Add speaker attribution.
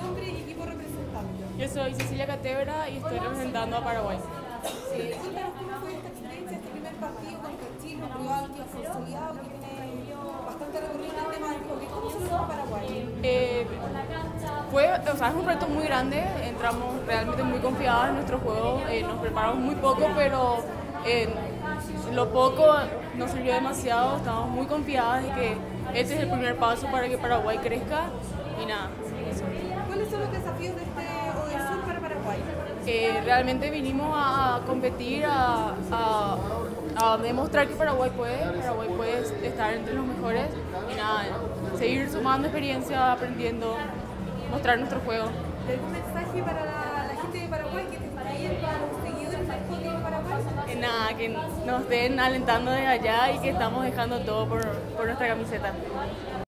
Speaker 1: nombre y equipo representante.
Speaker 2: Yo soy Cecilia Catebra y estoy representando a Paraguay.
Speaker 1: Eh, cuéntanos cómo fue esta experiencia, este primer partido contra Chile, un rival que es consolidado, que tiene bastante recorrido en el tema del hockey. ¿Cómo se lo toma Paraguay?
Speaker 2: Eh, fue, o sea, es un reto muy grande, entramos realmente muy confiados en nuestro juego, eh, nos preparamos muy poco, pero eh, lo poco nos sirvió demasiado, estamos muy confiadas de que este es el primer paso para que Paraguay crezca y nada. eso. Realmente vinimos a competir, a, a- a demostrar que Paraguay puede, Paraguay puede estar entre los mejores y nada, seguir sumando experiencia, aprendiendo, mostrar nuestro juego.
Speaker 1: ¿Algún mensaje para la, la gente de Paraguay que te está viendo, a los seguidores de Paraguay?
Speaker 2: Nada, que nos estén alentando desde allá y que estamos dejando todo por, por nuestra camiseta.